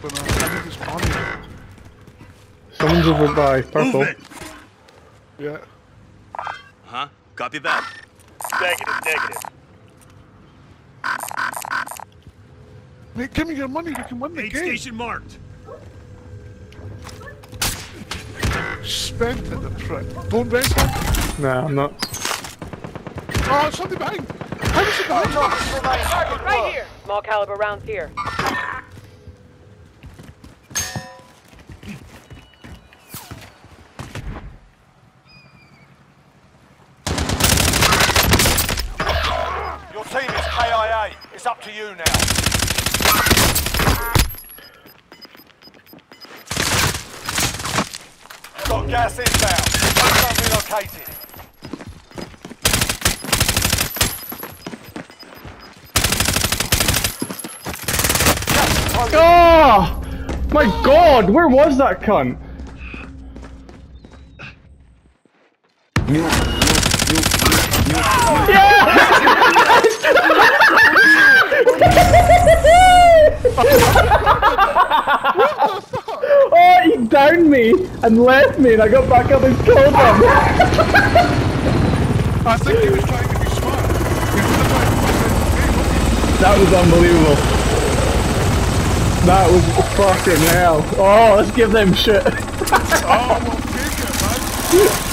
But I think it's Bonnie. Someone's over by purple. Movement. Yeah. Huh? Copy that. Negative, negative. Mate, give me your money. We can win the Aid game. station marked. Spent it, the prick. Don't rest him. Nah, I'm not. Oh, something behind. How is it behind? Right here. Small caliber rounds here. Team is KIA. It's up to you now. Got gas inbound. Zone relocated. Oh! My god, where was that cunt? Oh, he downed me and left me, and I got back up and killed him. I think he was trying to be smart. He would have tried to win the game, wouldn't he? That was unbelievable. That was fucking hell. Oh, let's give them shit. Oh, well, take it, man.